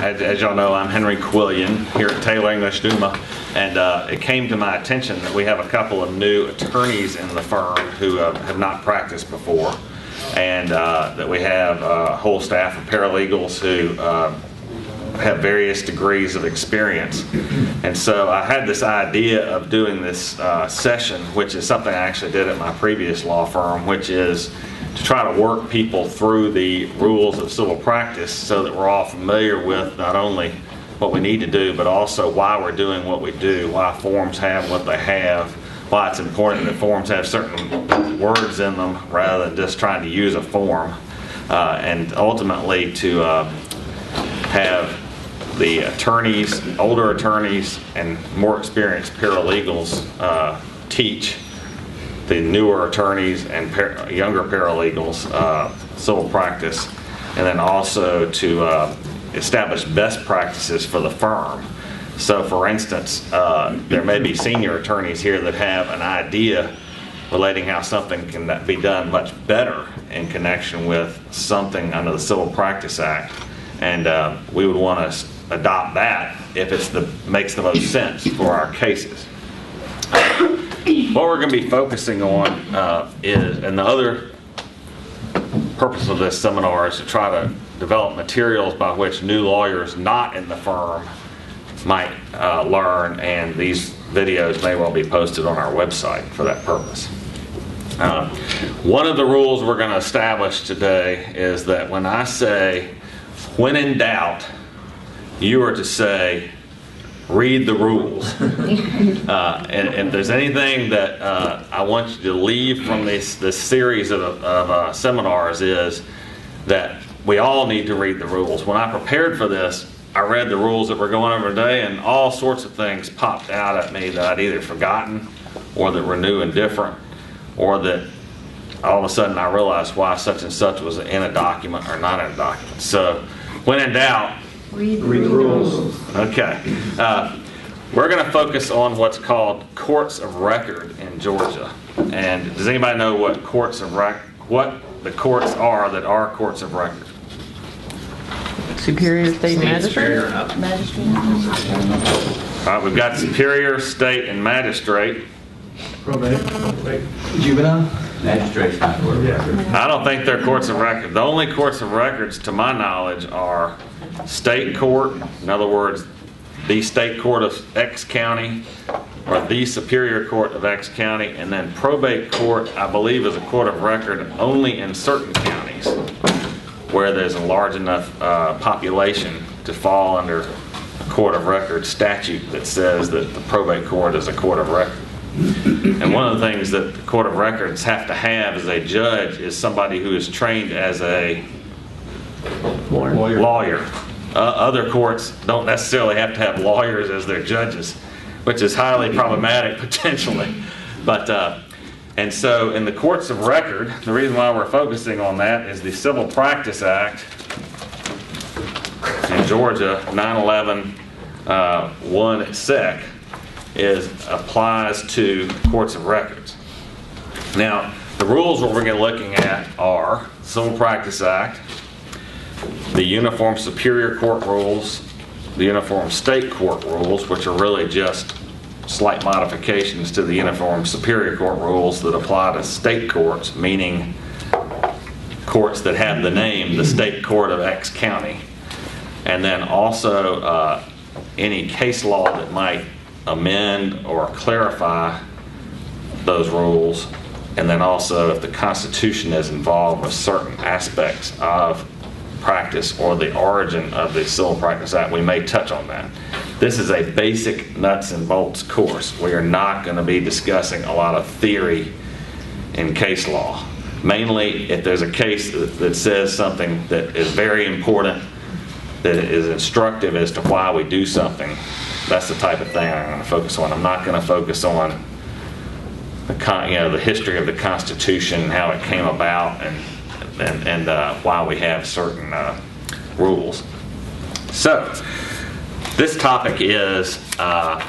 as, as y'all know, I'm Henry Quillian here at Taylor English Duma, and uh, it came to my attention that we have a couple of new attorneys in the firm who uh, have not practiced before, and uh, that we have a whole staff of paralegals who uh, have various degrees of experience. And so I had this idea of doing this uh, session, which is something I actually did at my previous law firm, which is to try to work people through the rules of civil practice so that we're all familiar with not only what we need to do, but also why we're doing what we do, why forms have what they have, why it's important that forms have certain words in them rather than just trying to use a form, uh, and ultimately to uh, have the attorneys, older attorneys, and more experienced paralegals uh, teach the newer attorneys and par- younger paralegals uh, civil practice, and then also to uh, establish best practices for the firm. So, for instance, uh, there may be senior attorneys here that have an idea relating how something can be done much better in connection with something under the Civil Practice Act, and uh, we would want to adopt that if it the makes the most sense for our cases. What we're going to be focusing on uh, is, and the other purpose of this seminar is to try to develop materials by which new lawyers not in the firm might uh, learn, and these videos may well be posted on our website for that purpose. Uh, one of the rules we're going to establish today is that when I say, when in doubt, you are to say, read the rules. uh, and, and, if there's anything that uh, I want you to leave from this, this series of, of uh, seminars is that we all need to read the rules. When I prepared for this, I read the rules that we're going over today, and all sorts of things popped out at me that I'd either forgotten or that were new and different, or that all of a sudden I realized why such and such was in a document or not in a document. So, when in doubt, Read the rules. Okay. Uh, we're going to focus on what's called courts of record in Georgia. And does anybody know what courts of rec what the courts are that are courts of record? Superior State Magistrate? All right, we've got superior, state, and magistrate. Probate. Juvenile? Magistrate's not court of record. I don't think they're courts of record. The only courts of records, to my knowledge, are state court, in other words, the state court of X county, or the superior court of X county, and then probate court, I believe, is a court of record only in certain counties where there's a large enough uh, population to fall under a court of record statute that says that the probate court is a court of record. And one of the things that the court of records have to have as a judge is somebody who is trained as a lawyer. Uh, other courts don't necessarily have to have lawyers as their judges, which is highly problematic potentially. But uh, and so in the courts of record, the reason why we're focusing on that is the Civil Practice Act in Georgia, 911 uh, 1 sec, is applies to courts of records. Now, the rules what we're going to be looking at are Civil Practice Act, the Uniform Superior Court rules, the Uniform State Court rules, which are really just slight modifications to the Uniform Superior Court rules that apply to state courts, meaning courts that have the name the State Court of X County. And then also uh, any case law that might amend or clarify those rules. And then also if the Constitution is involved with certain aspects of practice or the origin of the Civil Practice Act, we may touch on that. This is a basic nuts and bolts course. We are not going to be discussing a lot of theory in case law. Mainly, if there's a case that, says something that is very important, that is instructive as to why we do something, that's the type of thing I'm going to focus on. I'm not going to focus on the you know the history of the Constitution, how it came about, and and, and uh, why we have certain uh, rules. So, this topic is uh,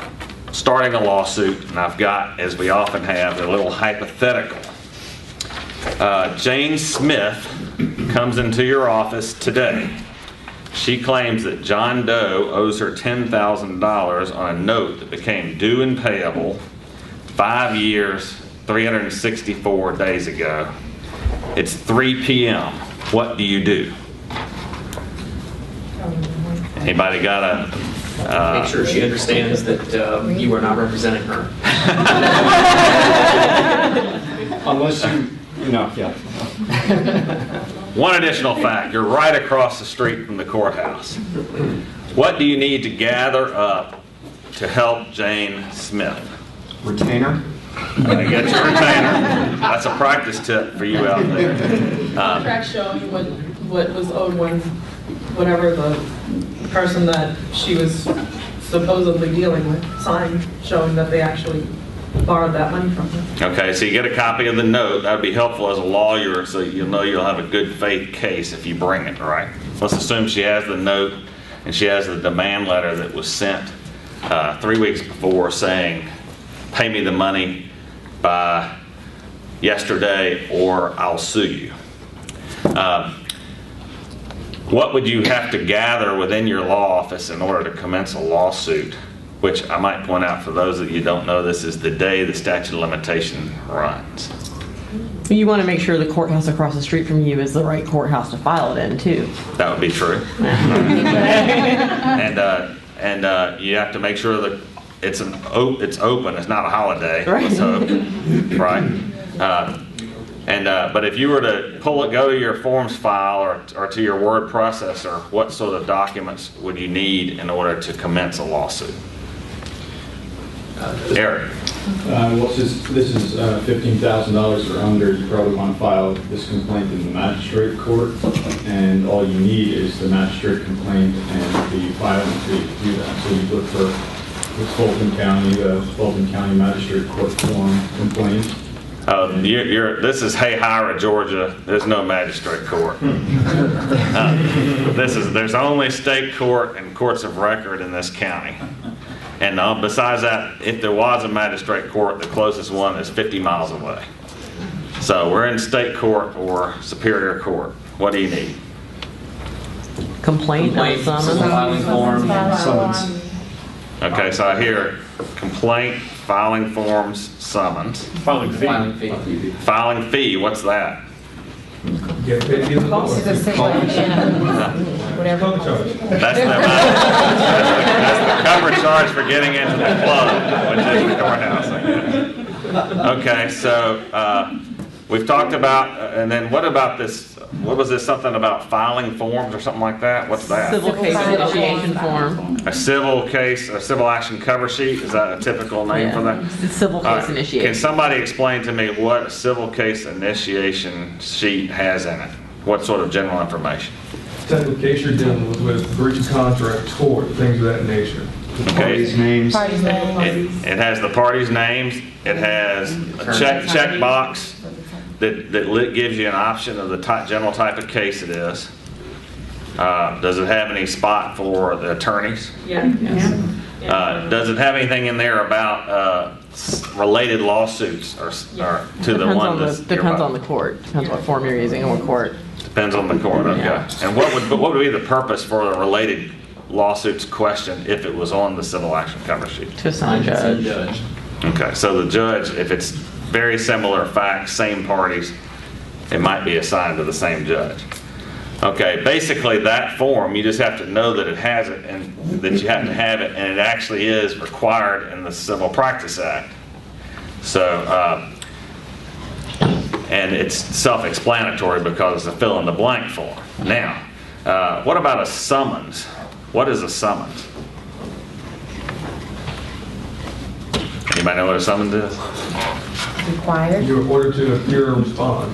starting a lawsuit, and I've got, as we often have, a little hypothetical. Uh, Jane Smith comes into your office today. she claims that John Doe owes her $10,000 on a note that became due and payable five years, 364 days ago. It's 3 PM. What do you do? Anybody got a, uh, Make sure she understands that uh, you are not representing her. Unless you, you know, yeah. One additional fact, you're right across the street from the courthouse. What do you need to gather up to help Jane Smith? Retainer? I get your retainer. That's a practice tip for you out there. Um, contract showing what, what was owed when, whatever the person that she was supposedly dealing with signed, showing that they actually borrowed that money from her. Okay, so you get a copy of the note. That'd be helpful as a lawyer, so you'll know you'll have a good faith case if you bring it, all right? Let's assume she has the note and she has the demand letter that was sent uh, three weeks before saying, pay me the money by yesterday or I'll sue you. Um, What would you have to gather within your law office in order to commence a lawsuit? Which I might point out for those of you who don't know, this is the day the statute of limitation runs. You want to make sure the courthouse across the street from you is the right courthouse to file it in, too. That would be true. And, uh, and uh, you have to make sure that it's an, o- it's open, it's not a holiday. Right. Let's hope, right? Uh, And, uh, but if you were to pull it, go to your forms file or, or to your word processor, what sort of documents would you need in order to commence a lawsuit? Eric? Uh, Well, since this is uh, $15,000 or under, you probably want to file this complaint in the magistrate court, and all you need is the magistrate complaint and the filing fee to do that. So you look for the Fulton County, uh, Fulton County Magistrate Court form complaint. Uh, you're, you're, this is Hahira, Georgia. There's no magistrate court. Uh, This is, there's only state court and courts of record in this county. And uh, besides that, if there was a magistrate court, the closest one is 50 miles away. So we're in state court or superior court. What do you need? Complaint, Complaint, summons. filing form, Summons. Okay, so I hear complaint, filing forms, summons. Filing fee. filing fee. Filing fee, what's that? Get paid either way. That's the, that's the that's the cover charge for getting into the club, which is the courthouse, I guess. Okay, so, uh, we've talked about, and then what about this, what was this, something about filing forms or something like that? What's that? Civil case initiation form. A civil case, a civil action cover sheet, is that a typical name for that? It's Civil All case right, Can initiation. somebody explain to me what a civil case initiation sheet has in it? What sort of general information? Type of case you're dealing with, with breach of contract, tort, things of that nature. Okay, names. Parties It, it has the parties' names, it has a check, check box that, that li- gives you an option of the type, general type of case it is. Uh, does it have any spot for the attorneys? Yeah. Uh, does it have anything in there about, uh, related lawsuits or, s- or to the Depends one on the, that's? depends on the court, depends what form you're using and what court. Depends on the court, okay. Yeah. And what would, what would be the purpose for the related lawsuits question if it was on the civil action cover sheet? To assign judge. Judge. Okay, so the judge, if it's very similar facts, same parties, it might be assigned to the same judge. Okay, basically that form, you just have to know that it has it and that you have to have it, and it actually is required in the Civil Practice Act. So, uh, and it's self-explanatory because it's a fill-in-the-blank form. Now, uh, what about a summons? What is a summons? Anybody know what a summons is? Required? You're ordered to appear and respond.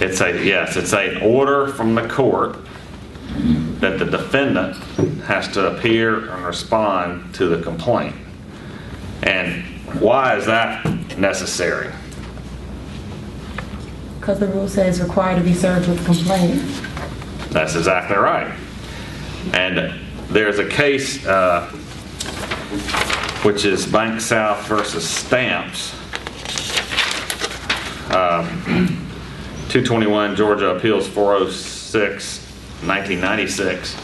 It's a, yes, it's a order from the court that the defendant has to appear and respond to the complaint. And why is that necessary? Because the rule says required to be served with complaint. That's exactly right. And there's a case, uh, which is Bank South versus Stamps. Um, 221 Georgia Appeals 406, 1996.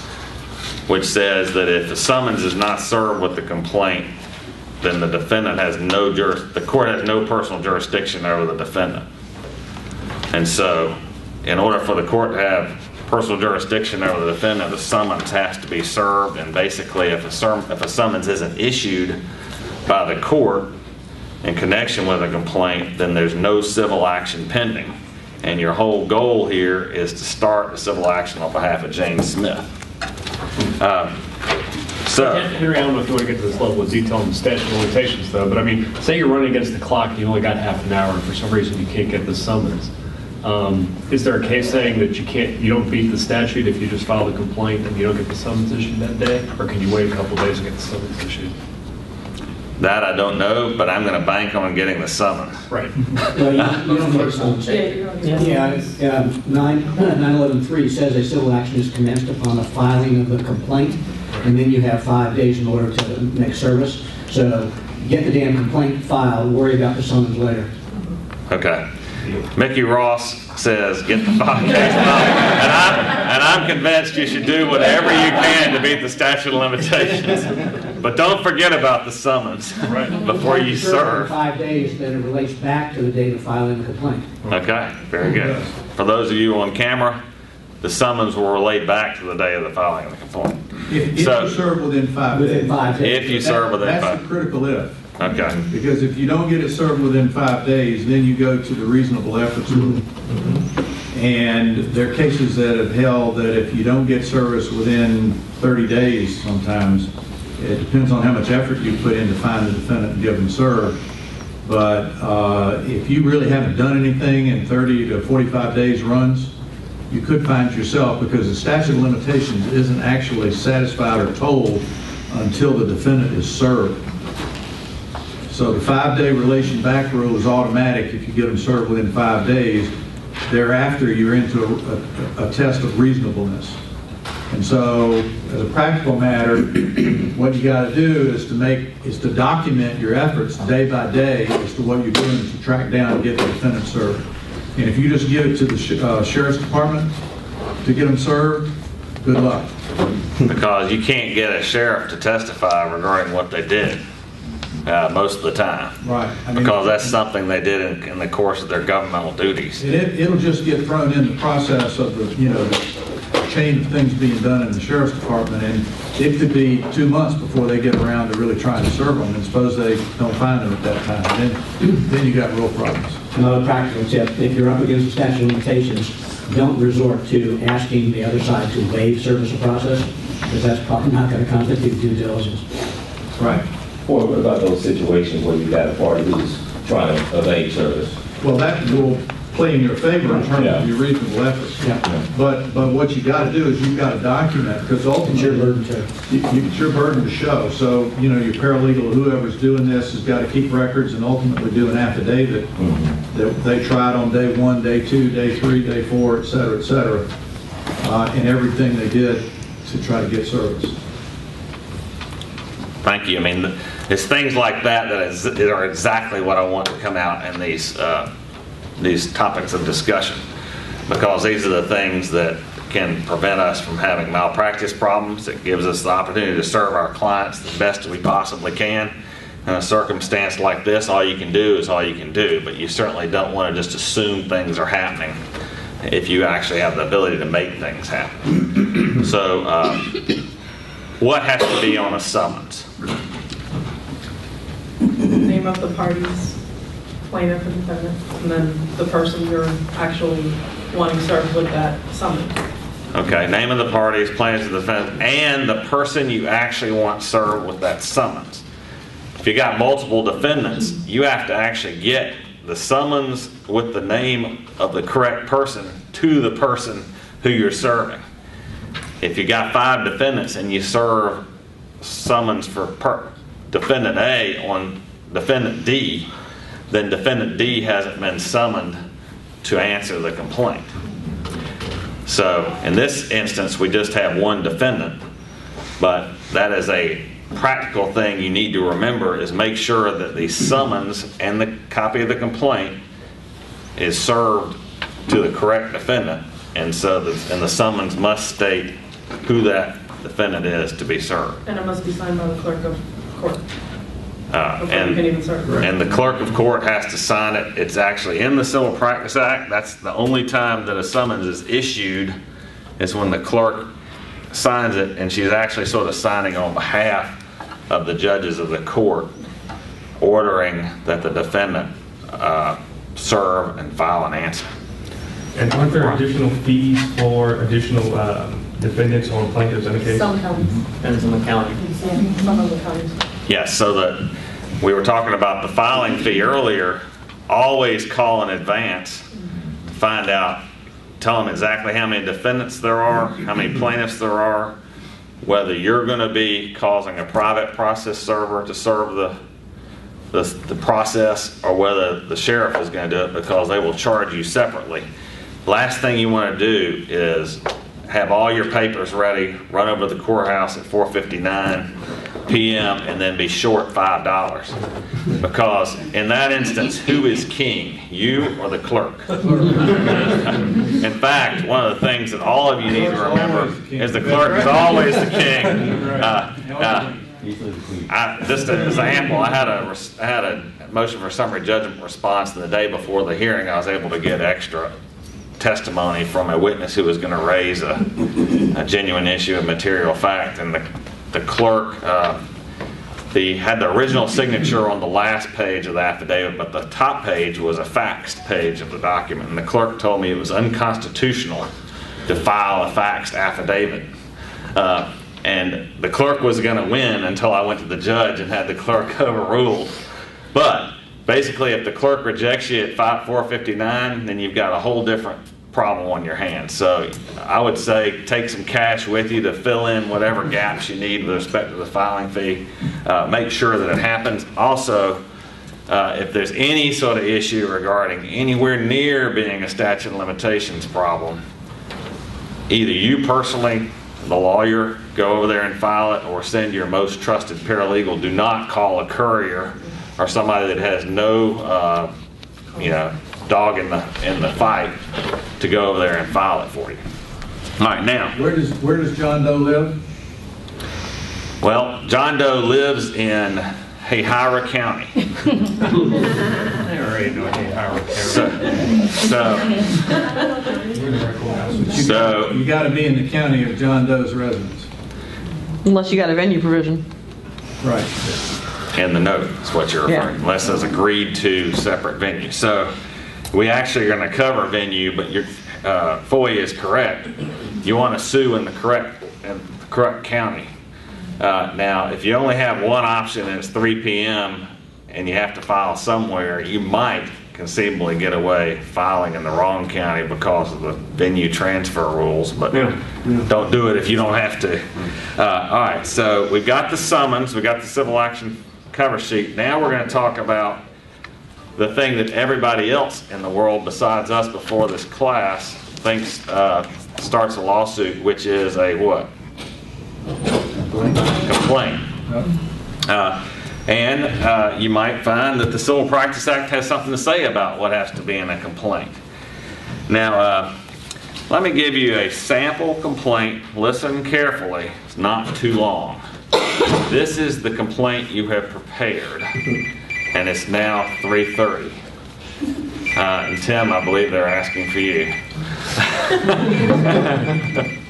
which says that if the summons is not served with the complaint, then the defendant has no juris, the court has no personal jurisdiction over the defendant. And so, in order for the court to have personal jurisdiction over the defendant, the summons has to be served, and basically, if a serm, if a summons isn't issued by the court in connection with a complaint, then there's no civil action pending. And your whole goal here is to start a civil action on behalf of James Smith. Um, So, Henry, I don't know if you want to get to this level of detail the statute of limitations, though, but I mean, say you're running against the clock, and you only got half an hour, and for some reason you can't get the summons. Um, Is there a case saying that you can't, you don't beat the statute if you just file the complaint and you don't get the summons issued that day? Or can you wait a couple days and get the summons issued? That I don't know, but I'm gonna bank on getting the summons. Right. Well, you you don't get some- Yeah, you don't Yeah, um, nine, 911.3 says a civil action is commenced upon the filing of the complaint, and then you have five days in order to make service. So get the damn complaint filed, worry about the summons later. Okay. Mickey Ross says, get the five days notice. And I'm, and I'm convinced you should do whatever you can to beat the statute of limitations. But don't forget about the summons before you If in serve. Five days, then it relates back to the date of filing the complaint. Okay, very good. For those of you on camera, the summons will relate back to the day of the filing of the complaint. If if So- you serve within five days. Within five days. If you serve within That's five, the critical if. okay. Because if you don't get it served within five days, then you go to the reasonable efforts rule. And there are cases that have held that if you don't get service within 30 days sometimes, it depends on how much effort you put in to find the defendant and give them serve. But uh, if you really haven't done anything in 30 to 45 days runs, you could find yourself, because the statute of limitations isn't actually satisfied or tolled until the defendant is served. So the five-day relation back rule is automatic if you get them served within five days. Thereafter, you're into a, a, a test of reasonableness. And so, as a practical matter, what you got to do is to make, is to document your efforts day by day as to what you're doing to track down and get the defendant served. And if you just give it to the sh- uh, sheriff's department to get them served, good luck. Because you can't get a sheriff to testify regarding what they did, uh, most of the time. Right. I mean- Because that's something they did in, in the course of their governmental duties. It, it'll just get thrown in the process of the, you know, chain of things being done in the sheriff's department, and it could be two months before they get around to really trying to serve them, and suppose they don't find them at that time, then, then you got real problems. Another practical tip, if you're up against the statute of limitations, don't resort to asking the other side to waive service of process, because that's probably not going to constitute due diligence. Right. Or what about those situations where you got a party who's trying to evade service? Well, that will play in your favor in terms Yeah. of your reasonable efforts. Yeah. But, but what you gotta do is you've gotta document, because ultimately. It's your burden to. you- you- It's your burden to show. So, you know, your paralegal, whoever's doing this, has got to keep records and ultimately do an affidavit that they tried on day one, day two, day three, day four, et cetera, et cetera, uh, and everything they did to try to get service. Thank you. I mean, it's things like that that is, that are exactly what I want to come out in these, uh, these topics of discussion. Because these are the things that can prevent us from having malpractice problems. It gives us the opportunity to serve our clients the best we possibly can. In a circumstance like this, all you can do is all you can do, but you certainly don't want to just assume things are happening if you actually have the ability to make things happen. So, uh, what has to be on a summons? Name of the parties, plaintiff and defendant, and then the person you're actually wanting served with that summons. Okay, name of the parties, plaintiffs and defendants, and the person you actually want served with that summons. If you got multiple defendants, you have to actually get the summons with the name of the correct person to the person who you're serving. If you got five defendants and you serve summons for per- defendant A on defendant D, then defendant D hasn't been summoned to answer the complaint. So in this instance, we just have one defendant, but that is a practical thing you need to remember is make sure that the summons and the copy of the complaint is served to the correct defendant. And so, the- and the summons must state who that defendant is to be served. And it must be signed by the clerk of court Uh, before you can even serve. And the clerk of court has to sign it. It's actually in the Civil Practice Act. That's the only time that a summons is issued, is when the clerk signs it, and she's actually sort of signing on behalf of the judges of the court, ordering that the defendant uh, serve and file an answer. And aren't there additional fees for additional um, defendants or plaintiffs in the case? Some counties, Depends on the county. some of the counties. Yes, so that, we were talking about the filing fee earlier, always call in advance, to find out, tell them exactly how many defendants there are, how many plaintiffs there are, whether you're gonna be causing a private process server to serve the, the, the process, or whether the sheriff is gonna do it, because they will charge you separately. Last thing you wanna do is have all your papers ready, run over to the courthouse at 4:59 PM, and then be short $5. Because in that instance, who is king, you or the clerk? In fact, one of the things that all of you need to remember is the clerk is always the king. Uh, uh, I, just an example, I had a, had a motion for summary judgment response, the day before the hearing, I was able to get extra testimony from a witness who was going to raise a, a genuine issue of material fact, and the, the clerk, uh, the, had the original signature on the last page of the affidavit, but the top page was a faxed page of the document, and the clerk told me it was unconstitutional to file a faxed affidavit. Uh, and the clerk was going to win until I went to the judge and had the clerk overruled. But basically, if the clerk rejects you at 5 459, then you've got a whole different problem on your hands. So I would say take some cash with you to fill in whatever gaps you need with respect to the filing fee. Uh, make sure that it happens. Also, uh, if there's any sort of issue regarding anywhere near being a statute of limitations problem, either you personally, the lawyer, go over there and file it, or send your most trusted paralegal. Do not call a courier or somebody that has no, uh, you know, dog in the, in the fight to go over there and file it for you. All right, now, Where does, where does John Doe live? well, John Doe lives in Hahira County. I already know hey, Howard So, so, so, You gotta be in the county of John Doe's residence. Unless you got a venue provision. Right. In the note, is what you're Yeah. referring, unless there's agreed to separate venue. So we actually are going to cover venue, but your, uh, FOIA is correct. You want to sue in the correct, in the correct county. Uh, Now, if you only have one option and it's 3 PM and you have to file somewhere, you might conceivably get away filing in the wrong county because of the venue transfer rules, but don't do it if you don't have to. Uh, All right, so we've got the summons, we've got the civil action cover sheet. Now we're going to talk about the thing that everybody else in the world besides us before this class thinks uh, starts a lawsuit, which is a what? Complaint. Uh, And uh, you might find that the Civil Practice Act has something to say about what has to be in a complaint. Now, uh, let me give you a sample complaint. Listen carefully. It's not too long. This is the complaint you have prepared, and it's now 3:30. Uh, And Tim, I believe they're asking for you.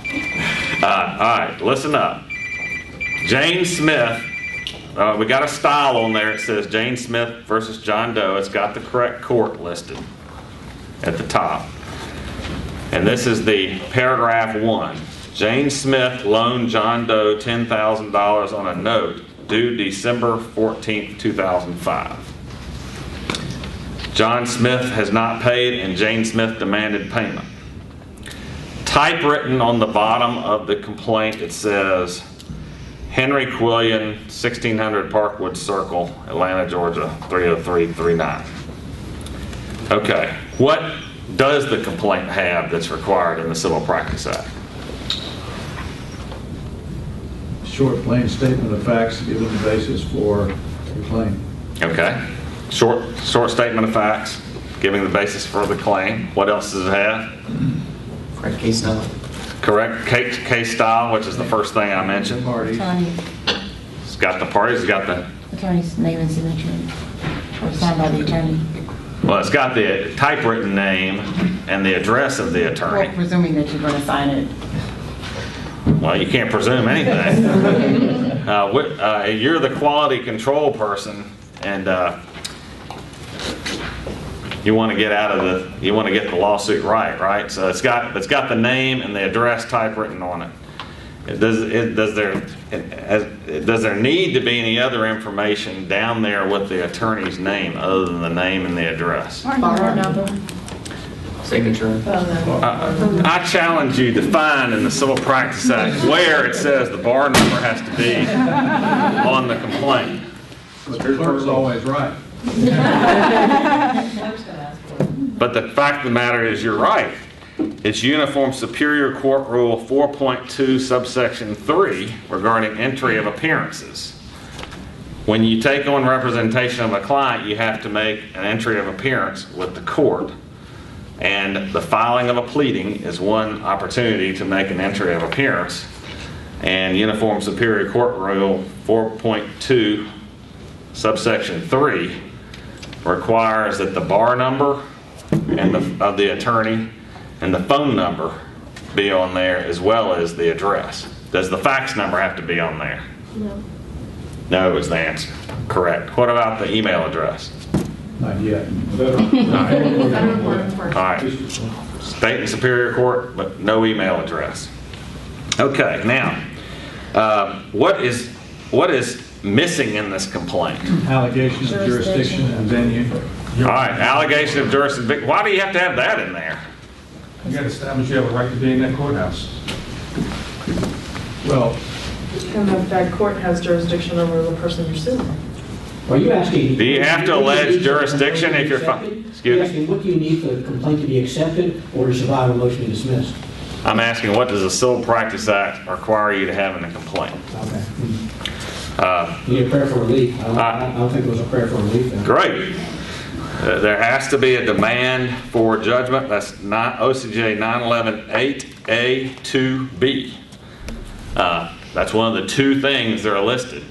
Uh, All right, listen up. Jane Smith, uh, we got a style on there. It says Jane Smith versus John Doe. It's got the correct court listed at the top. And this is the paragraph one. Jane Smith loaned John Doe $10,000 on a note due December 14th, 2005. John Smith has not paid and Jane Smith demanded payment. Typewritten on the bottom of the complaint, it says, Henry Quillian, 1600 Parkwood Circle, Atlanta, Georgia, 30339. Okay, what does the complaint have that's required in the Civil Practice Act? Short, plain statement of facts given the basis for the claim. Okay, short, short statement of facts, giving the basis for the claim. What else does it have? Correct case number. correct case, case style, which is the first thing I mentioned. Attorney, It's got the parties, it's got the, attorney's name and signature, or signed by the attorney. well, it's got the typewritten name and the address of the Well, attorney. presuming that you're gonna sign it. Well, you can't presume anything. Uh, wh- uh, You're the quality control person, and uh, you want to get out of the, you want to get the lawsuit right, right? So it's got, it's got the name and the address typewritten on it. It Does, it, does there, it has- does there need to be any other information down there with the attorney's name other than the name and the address? Borrow number? Signature. Uh, I challenge you to find in the Civil Practice Act where it says the bar number has to be on the complaint. The clerk's always right. But the fact of the matter is, you're right. It's Uniform Superior Court Rule 4.2 subsection 3 regarding entry of appearances. When you take on representation of a client, you have to make an entry of appearance with the court. And the filing of a pleading is one opportunity to make an entry of appearance. And Uniform Superior Court Rule 4.2 subsection 3 requires that the bar number and the, of the attorney and the phone number be on there as well as the address. Does the fax number have to be on there? No. No is the answer. Correct. What about the email address? Not yet. Federal court, of course. All right. State and Superior Court, but no email address. Okay, now, uh, what is, what is missing in this complaint? Allegations of jurisdiction and venue. All right, allegation of jurisdiction, why do you have to have that in there? You gotta establish you have a right to be in that courthouse. Well, And that that court has jurisdiction over the person you're suing. Are you asking? Do you have to allege need for the jurisdiction if you're excuse You're me? asking what do you need for the complaint to be accepted or to survive a motion to dismiss? I'm asking, what does the Civil Practice Act require you to have in a complaint? Okay. Uh, You need a prayer for relief. I don't, I don't think it was a prayer for relief then. Great. Uh, There has to be a demand for judgment, that's not OCGA 911-8A2B. Uh, That's one of the two things that are listed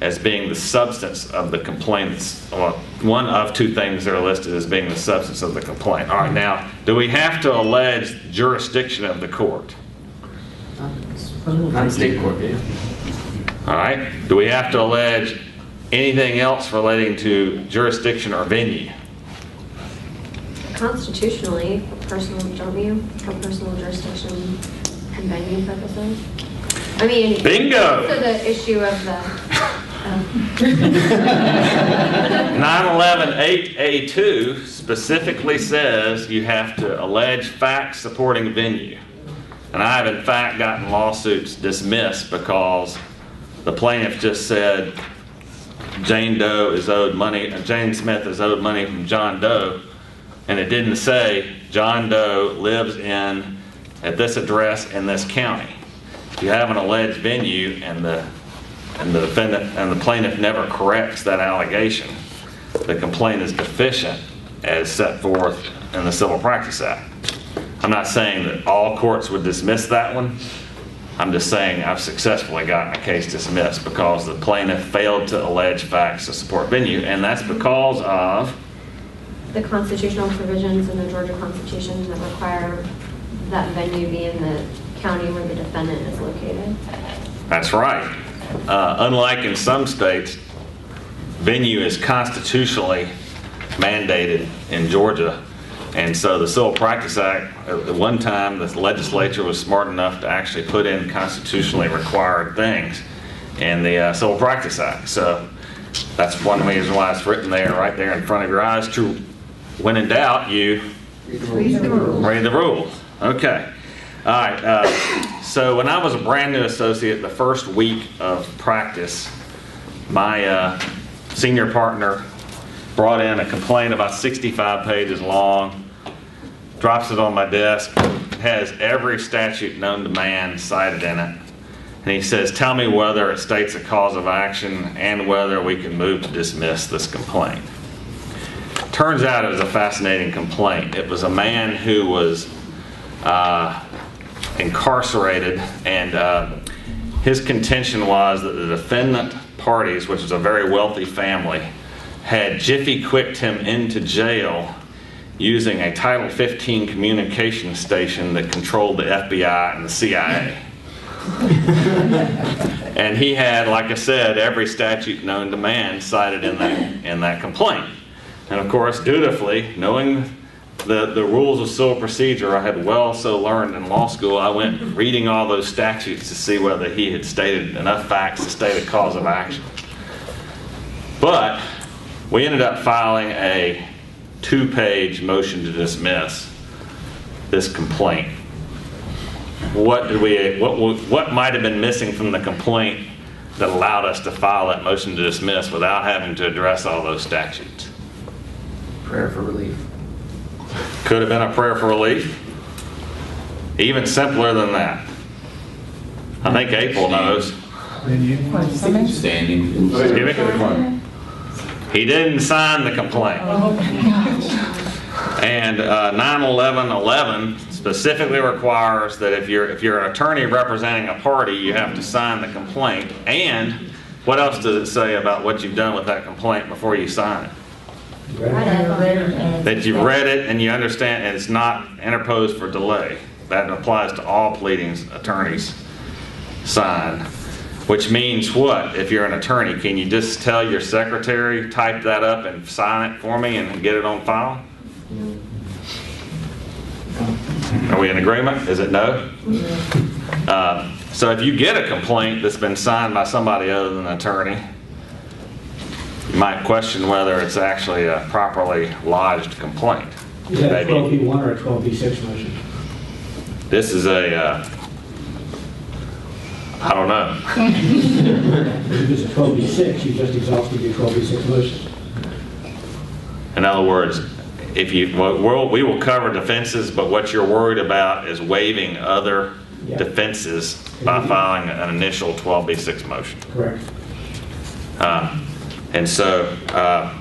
as being the substance of the complaints, well, one of two things that are listed as being the substance of the complaint. All right, now, do we have to allege jurisdiction of the court? Not in state court, yeah. All right, do we have to allege anything else relating to jurisdiction or venue? Constitutionally, personal, don't you, for personal jurisdiction and venue purposes? I mean. Bingo! So the issue of the, 911-8A2 specifically says you have to allege facts supporting venue. And I have in fact gotten lawsuits dismissed because the plaintiff just said Jane Doe is owed money, Jane Smith is owed money from John Doe, and it didn't say John Doe lives in, at this address in this county. You have an alleged venue and the, and the defendant, and the plaintiff never corrects that allegation, the complaint is deficient as set forth in the Civil Practice Act. I'm not saying that all courts would dismiss that one. I'm just saying I've successfully gotten a case dismissed because the plaintiff failed to allege facts to support venue, and that's because of, the constitutional provisions in the Georgia Constitution that require that venue be in the county where the defendant is located. that's right. Uh, Unlike in some states, venue is constitutionally mandated in Georgia. And so the Civil Practice Act, at one time, the legislature was smart enough to actually put in constitutionally required things in the uh, Civil Practice Act. So that's one reason why it's written there, right there in front of your eyes, to, when in doubt, you read the rules. Okay. All right. Uh, so when I was a brand new associate, the first week of practice, my uh, senior partner brought in a complaint about 65 pages long, drops it on my desk, has every statute known to man cited in it. And he says, Tell me whether it states a cause of action and whether we can move to dismiss this complaint. Turns out it was a fascinating complaint. It was a man who was, uh, incarcerated, and uh, his contention was that the defendant parties, which was a very wealthy family, had Jiffy quicked him into jail using a Title 15 communication station that controlled the FBI and the CIA. And he had, like I said, every statute known to man cited in that, in that complaint. And of course, dutifully, knowing the, the rules of civil procedure I had well so learned in law school, I went reading all those statutes to see whether he had stated enough facts to state a cause of action. But we ended up filing a two-page motion to dismiss this complaint. What did we, what, what might have been missing from the complaint that allowed us to file that motion to dismiss without having to address all those statutes? Prayer for relief. Could have been a prayer for relief. Even simpler than that. I think April knows. Standing. Excuse me? He didn't sign the complaint. And uh, 9/11/11 specifically requires that if you're, if you're an attorney representing a party, you have to sign the complaint. And what else does it say about what you've done with that complaint before you sign it? That you've read it and you understand, and it's not interposed for delay. That applies to all pleadings attorneys sign. Which means what? If you're an attorney, can you just tell your secretary, type that up and sign it for me and get it on file? Are we in agreement? Is it no? Uh, So if you get a complaint that's been signed by somebody other than an attorney, you might question whether it's actually a properly lodged complaint. Is that a 12B1 or a 12B6 motion? This is a, uh, I don't know. If it's a 12B6, you just exhausted your 12B6 motion. In other words, if you, well, we'll- we will cover defenses, but what you're worried about is waiving other Yeah. defenses by filing an initial 12B6 motion. Correct. Uh, And so, uh,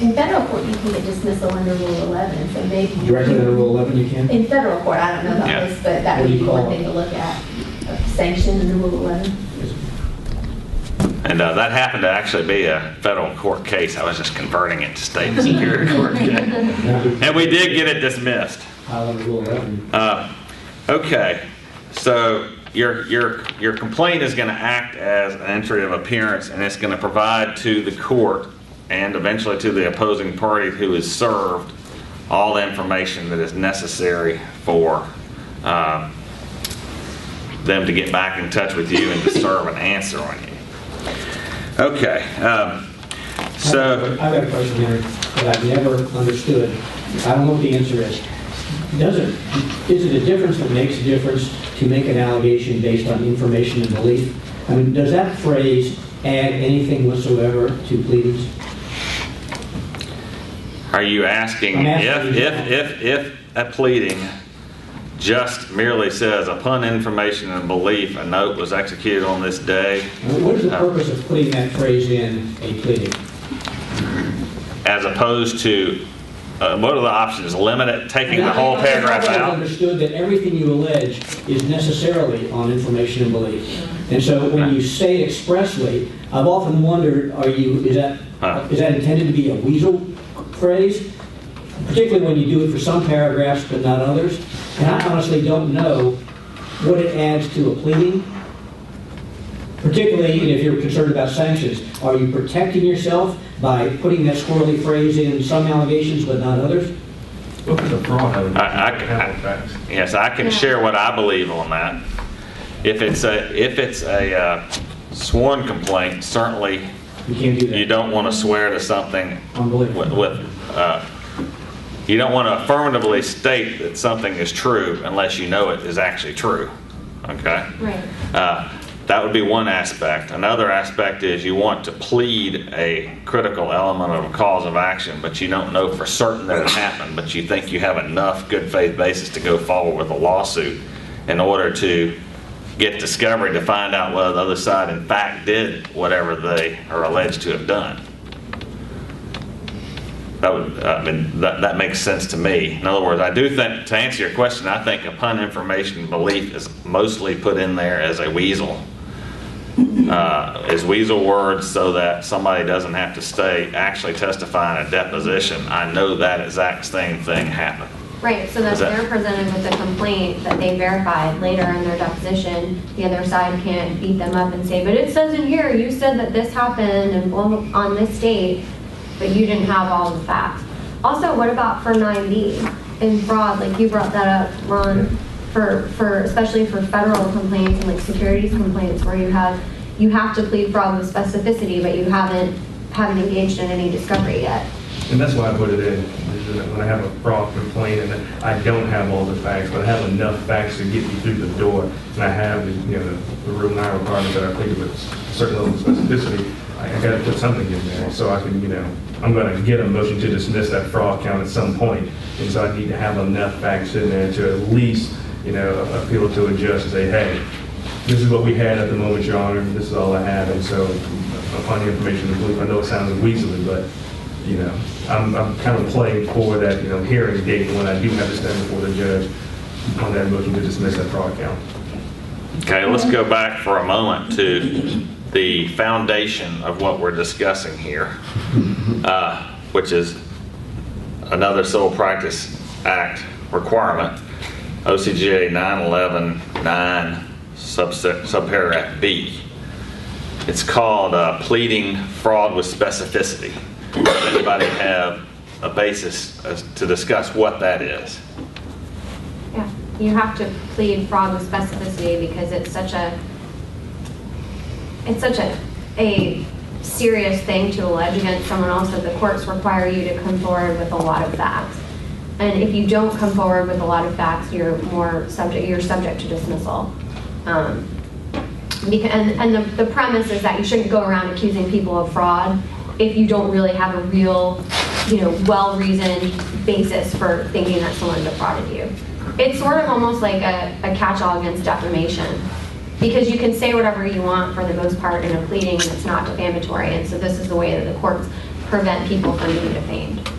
In federal court, you can get dismissal under Rule 11, so maybe. you Directly can- under Rule 11, you can? In federal court, I don't know Yeah. about this, but that What would be you call one thing to look at. Sanction under Rule 11. and uh, that happened to actually be a federal court case. I was just converting it to state superior court case. And we did get it dismissed. File under Rule 11. Uh, Okay, so your, your, your complaint is going to act as an entry of appearance, and it's going to provide to the court and eventually to the opposing party who is served all the information that is necessary for uh, them to get back in touch with you and to serve an answer on you. Okay, um, so, I've got a question here that I've never understood. I don't know what the answer is. Does it, is it a difference that makes a difference to make an allegation based on information and belief? I mean, does that phrase add anything whatsoever to pleadings? are you asking I'm if, if, if, if a pleading just merely says, upon information and belief, a note was executed on this day, What is the uh, purpose of putting that phrase in a pleading? as opposed to, uh, what are the options? Limit it, taking the whole paragraph out? I've always understood that everything you allege is necessarily on information and belief. And so when you say expressly, I've often wondered, are you, is that, Huh. is that intended to be a weasel phrase? Particularly when you do it for some paragraphs but not others. And I honestly don't know what it adds to a pleading. Particularly if you're concerned about sanctions. Are you protecting yourself by putting that squirrely phrase in some allegations but not others? Look at the fraud. I- I- Yes, I can share what I believe on that. If it's a, if it's a uh, sworn complaint, certainly You can't do that. you don't want to swear to something Unbelievable. with, with, uh, you don't want to affirmatively state that something is true unless you know it is actually true, okay? Right. Uh, That would be one aspect. Another aspect is you want to plead a critical element of a cause of action, but you don't know for certain that it happened, but you think you have enough good faith basis to go forward with a lawsuit in order to get discovery to find out whether the other side in fact did whatever they are alleged to have done. That would, I mean, that, that makes sense to me. In other words, I do think, to answer your question, I think upon information belief is mostly put in there as a weasel. Uh, Is weasel words so that somebody doesn't have to stay, actually testify in a deposition. I know that exact same thing happened. Right, so that Is that- they're presented with a complaint that they verified later in their deposition, the other side can't beat them up and say, but it says in here, you said that this happened and blah, blah, on this date, but you didn't have all the facts. Also, what about for 9B in fraud, like you brought that up, Ron, for, for, especially for federal complaints and like securities complaints where you have, you have to plead fraud with specificity, but you haven't, haven't engaged in any discovery yet. And that's why I put it in, when I have a fraud complaint and I don't have all the facts, but I have enough facts to get me through the door, and I have, the you know, the Rule 9 requirement that I plead with a certain level of specificity, I I gotta put something in there, so I can, you know, I'm gonna get a motion to dismiss that fraud count at some point, and so I need to have enough facts in there to at least, you know, appeal to a judge and say, hey, this is what we had at the moment, Your Honor, this is all I have, and so upon the information and belief, I know it sounds weaselly, but, you know, I'm, I'm kind of playing for that, you know, hearing date when I do have to stand before the judge on that motion to dismiss that fraud count. Okay, let's go back for a moment to the foundation of what we're discussing here, uh, which is another Civil Practice Act requirement, OCGA 911-9 subset- subparagraph B. It's called uh, pleading fraud with specificity. Does anybody have a basis as- to discuss what that is? Yeah, you have to plead fraud with specificity because it's such a, it's such a, a serious thing to allege against someone else that the courts require you to come forward with a lot of facts. And if you don't come forward with a lot of facts, you're more subject, you're subject to dismissal. Um, Because, and, and the, the premise is that you shouldn't go around accusing people of fraud if you don't really have a real, you know, well-reasoned basis for thinking that someone defrauded you. It's sort of almost like a, a catch-all against defamation. Because you can say whatever you want for the most part in a pleading that's not defamatory, and so this is the way that the courts prevent people from being defamed.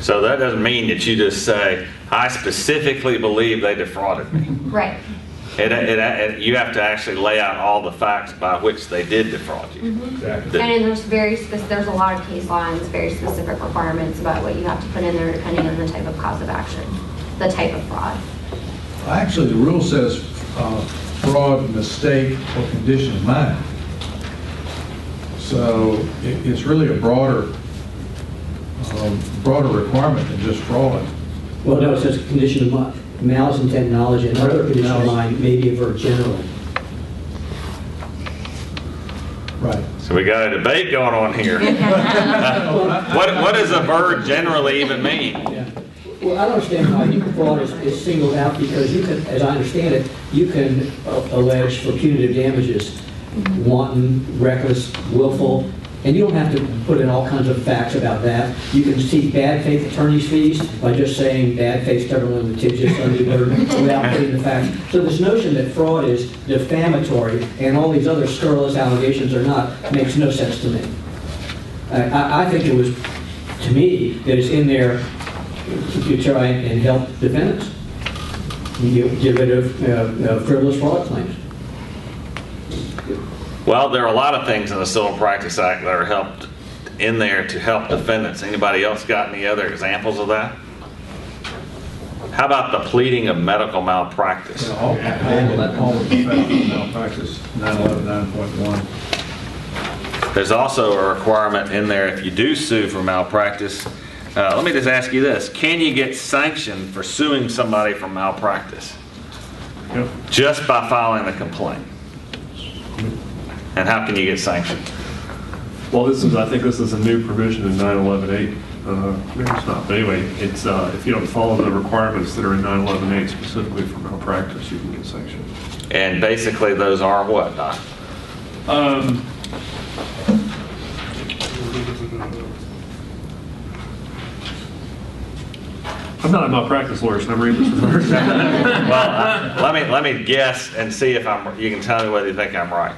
So that doesn't mean that you just say, I specifically believe they defrauded me. Right. It, it, it- you have to actually lay out all the facts by which they did defraud you. And The- then there's very, spec- there's a lot of case law and very specific requirements about what you have to put in there depending on the type of cause of action, the type of fraud. Actually, the rule says uh, fraud, mistake, or condition of mind. So it- it's really a broader, um, broader requirement than just fraud. Well, no, it says condition of mind, malice, intent, knowledge, and other condition of mind may be averred generally. Right. So we got a debate going on here. What, what does averred generally even mean? Well, I don't understand why you fraud is, is singled out, because you can, as I understand it, you can uh, allege for punitive damages, wanton, reckless, willful, and you don't have to put in all kinds of facts about that. You can seek bad faith attorney's fees by just saying bad faith, stubborn, litigious, undue burden, without putting the facts. So this notion that fraud is defamatory and all these other scurrilous allegations are not, makes no sense to me. I, I, think it was, to me, that it's in there to try and help defendants. You get rid of uh, uh, frivolous fraud claims. Well, there are a lot of things in the Civil Practice Act that are helped in there to help defendants. Anybody else got any other examples of that? How about the pleading of medical malpractice? All all professional malpractice, 911, 9.1. There's also a requirement in there if you do sue for malpractice. Uh, let me just ask you this: Can you get sanctioned for suing somebody for malpractice just by filing a complaint? And how can you get sanctioned? Well, this is, I think this is a new provision in 911.8. Uh, Maybe it's not, but anyway, it's, uh, if you don't follow the requirements that are in 911.8 specifically for malpractice, you can get sanctioned. And basically, those are what, Doc? Um, I'm not a malpractice lawyer, so I'm reading this first. well, uh, let me let me guess and see if I'm. You can tell me whether you think I'm right.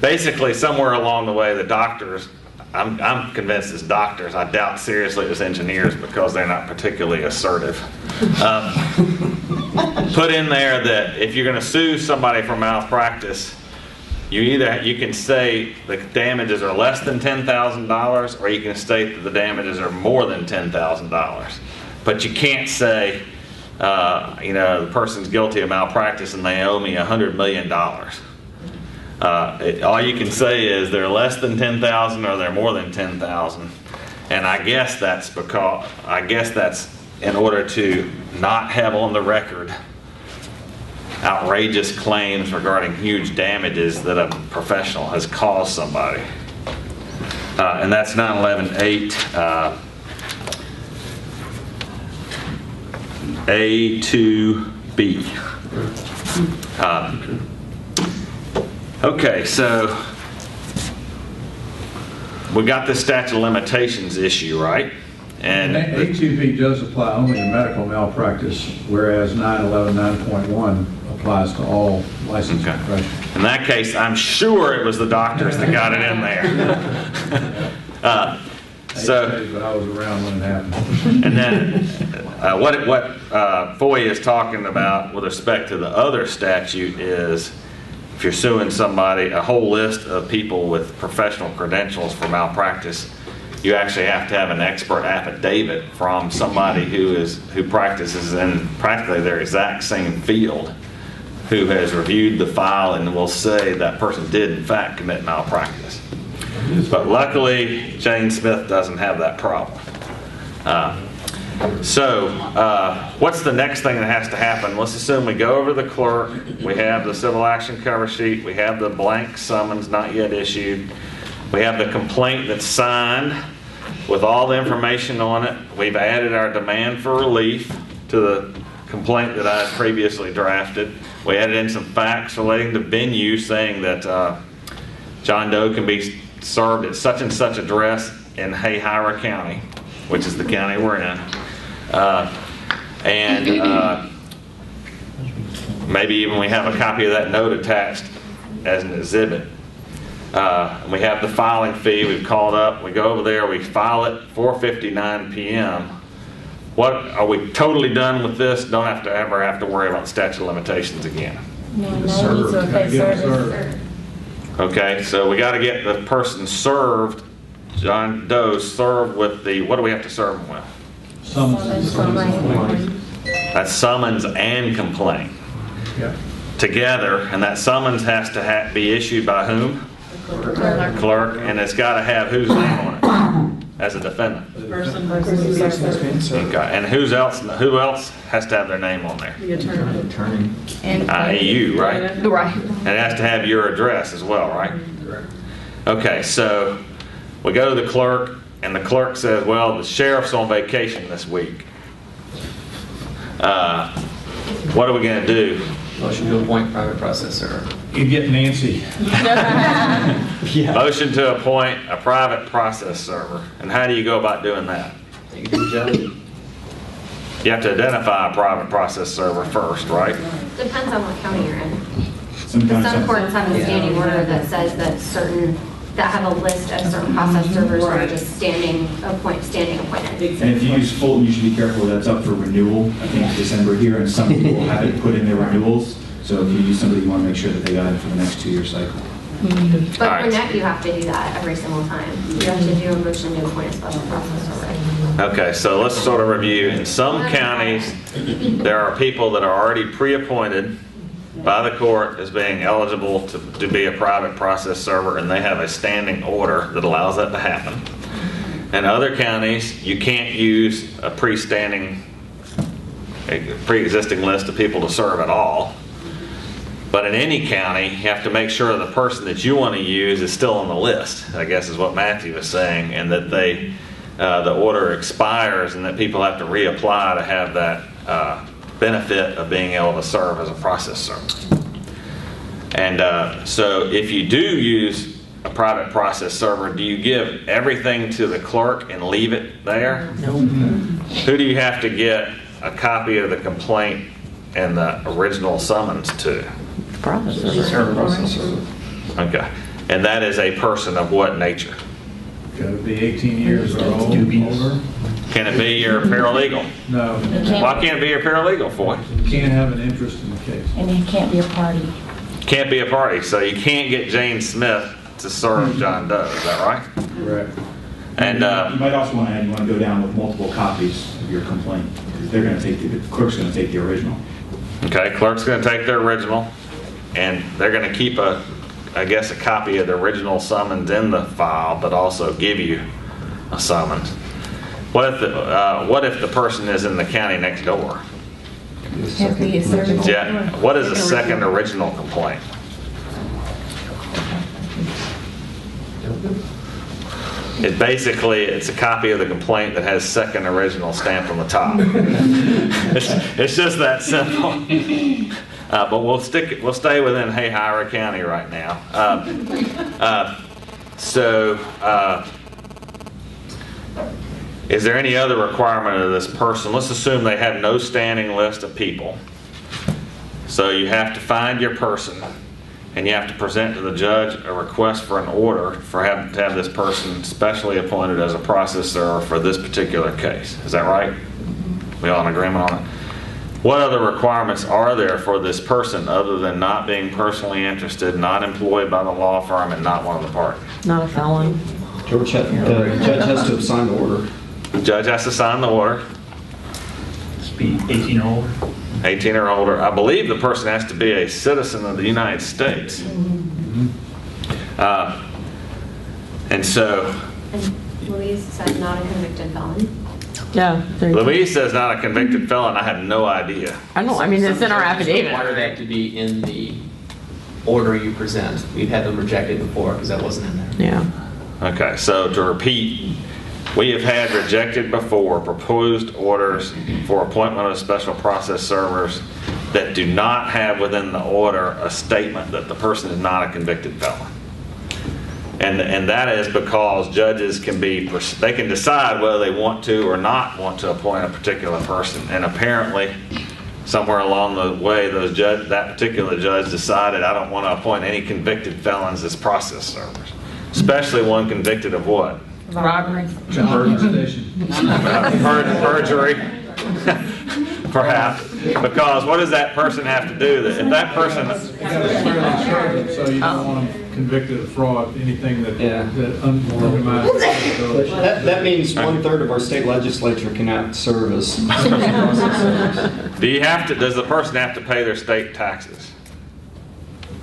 Basically, somewhere along the way, the doctors I'm, I'm convinced it's doctors. I doubt seriously it's engineers because they're not particularly assertive. Um, Put in there that if you're gonna sue somebody for malpractice, you either, you can say the damages are less than $10,000 or you can state that the damages are more than $10,000. But you can't say, uh, you know, the person's guilty of malpractice and they owe me $100 million. Uh, All you can say is they're less than 10,000 or they're more than 10,000. And I guess that's because, I guess that's in order to not have on the record outrageous claims regarding huge damages that a professional has caused somebody. Uh, And that's 911-8, uh, A2B. Uh, Okay, so we got this statute of limitations issue, right? And A2B does apply only to medical malpractice, whereas 911, 9.1 applies to all licensed professionals. in that case, I'm sure it was the doctors that got it in there. Uh, So. But I was around when it happened. And then, uh, what, what uh, Foy is talking about with respect to the other statute is, if you're suing somebody, a whole list of people with professional credentials for malpractice, you actually have to have an expert affidavit from somebody who is, who practices in practically their exact same field, who has reviewed the file and will say that person did in fact commit malpractice. But luckily, Jane Smith doesn't have that problem. Uh, So, uh, what's the next thing that has to happen? Let's assume we go over the clerk, we have the civil action cover sheet, we have the blank summons not yet issued, we have the complaint that's signed with all the information on it. We've added our demand for relief to the complaint that I had previously drafted. We added in some facts relating to venue, saying that uh, John Doe can be served at such and such address in Hahira County, which is the county we're in. Uh, And uh, maybe even we have a copy of that note attached as an exhibit. Uh, We have the filing fee, we've called up, we go over there, we file it 4:59 PM. What, are we totally done with this? Don't have to ever have to worry about statute of limitations again? No, no, he's okay, service. Okay, so we got to get the person served, John Doe served with the, what do we have to serve him with? That's summons and complaint. Together, and that summons has to ha be issued by whom? Clerk, and it's got to have whose name on it as a defendant? Person versus Okay, and who's else, who else has to have their name on there? the attorney. Attorney. Uh, you, right? Right. And it has to have your address as well, right? Correct. Okay, so we go to the clerk, and the clerk says, well, the sheriff's on vacation this week. Uh, What are we gonna do? Motion to appoint private processor. You get Nancy. Motion to appoint a private process server, and how do you go about doing that? You can do the job. You have to identify a private process server first, right? Depends on what county you're in. Some Some kind of- courts have a standing order that says that certain, that have a list of certain process mm-hmm. servers who are just standing, appoint, standing appointed. And if you use Fulton, you should be careful, that's up for renewal, I think it's December here, and some people have it put in their renewals. So if you use somebody, you want to make sure that they got it for the next two-year cycle. Mm-hmm. But for Alright. NET, you have to do that every single time. You have to do a motion to appoint a special process server. Okay, so let's sort of review. In some counties, there are people that are already pre-appointed by the court as being eligible to, to be a private process server, and they have a standing order that allows that to happen. In other counties, you can't use a pre-standing, a pre-existing list of people to serve at all. But in any county, you have to make sure the person that you want to use is still on the list, I guess is what Matthew was saying, and that they, uh, the order expires and that people have to reapply to have that uh, benefit of being able to serve as a process server. And uh, so if you do use a private process server, do you give everything to the clerk and leave it there? No. Who do you have to get a copy of the complaint and the original summons to? Process server. Server processor. Okay. And that is a person of what nature? Got to be 18 years or old, older. Can it be your paralegal? No, Why can't it be your paralegal for it? can't have an interest in the case. And he can't be a party. Can't be a party, so you can't get Jane Smith to serve John Doe, is that right? Correct. And, You uh, might also want to add, you want to go down with multiple copies of your complaint, because they're going to take, the the clerk's going to take the original. okay, clerk's gonna take their original, and they're gonna keep a, I guess, a copy of the original summons in the file, but also give you a summons. What if, the uh, what if the person is in the county next door? Can't be a service. Yeah, what is a second original complaint? It basically, it's a copy of the complaint that has second original stamped on the top. It's it's just that simple. Uh, But we'll stick, we'll stay within Hahira County right now. Um, uh, So, uh, is there any other requirement of this person? Let's assume they have no standing list of people. So you have to find your person, and you have to present to the judge a request for an order for have, to have this person specially appointed as a process server for this particular case. Is that right? We all in agreement on it? What other requirements are there for this person other than not being personally interested, not employed by the law firm, and not one of the parties? Not a felon. George, ha- the judge has to have signed the order. The judge has to sign the order. Be 18 or older. 18 or older. I believe the person has to be a citizen of the United States. Uh, And so, And Louise said not a convicted felon. Yeah. there you go. Louise says not a convicted felon. I have no idea. I don't, I mean, it's in our Some judges affidavit. Require that to be in the order you present. We've had them rejected before because that wasn't in there. Yeah. Okay, so to repeat, we have had rejected before proposed orders for appointment of special process servers that do not have within the order a statement that the person is not a convicted felon. And, and that is because judges can be, they can decide whether they want to or not want to appoint a particular person. And apparently, somewhere along the way, those judge, that particular judge decided, I don't want to appoint any convicted felons as process servers. Especially one convicted of what? Robbery. Charging. Per- Perjury, perhaps. Because what does that person have to do? That If that person, You gotta swear they served it, so you don't want them convicted of fraud, anything that, Yeah. that undermines. That, that means one-third of our state legislature cannot serve as process servers. do you have to, does the person have to pay their state taxes?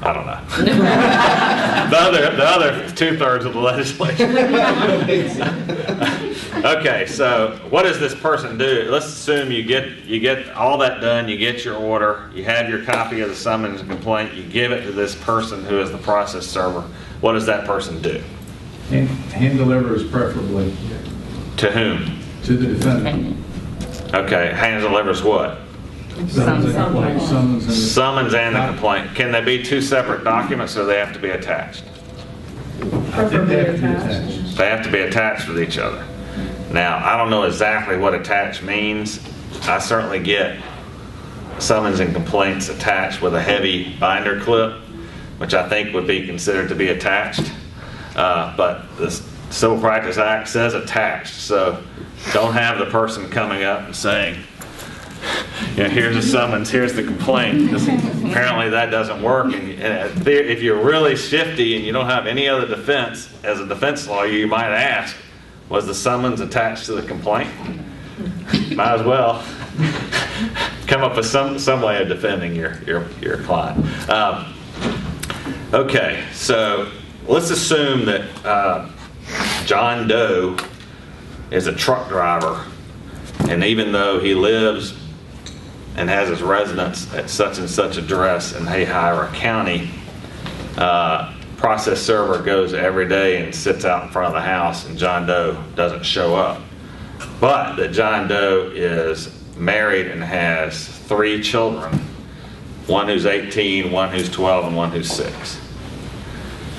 I don't know. The other, the other two-thirds of the legislature. Okay, so what does this person do? Let's assume you get, you get all that done, you get your order, you have your copy of the summons and complaint, you give it to this person who is the process server. What does that person do? Hand hand delivers preferably To whom? to the defendant. Okay, hand delivers what? Summons and complaint, summons and- Summons and the complaint. Can they be two separate documents or they have to be attached? I think they have to be attached. They have to be attached with each other. Now, I don't know exactly what attached means. I certainly get summons and complaints attached with a heavy binder clip, which I think would be considered to be attached. Uh, But the Civil Practice Act says attached, so don't have the person coming up and saying, you know, here's a summons, here's the complaint. Apparently that doesn't work. And and if you're really shifty and you don't have any other defense, as a defense lawyer, you might ask, was the summons attached to the complaint? Might as well come up with some, some way of defending your, your, your client. Um, Okay, so let's assume that uh, John Doe is a truck driver, and even though he lives and has his residence at such and such address in Hahira County, uh, process server goes every day and sits out in front of the house, and John Doe doesn't show up. But that John Doe is married and has three children, one who's 18, one who's 12, and one who's six.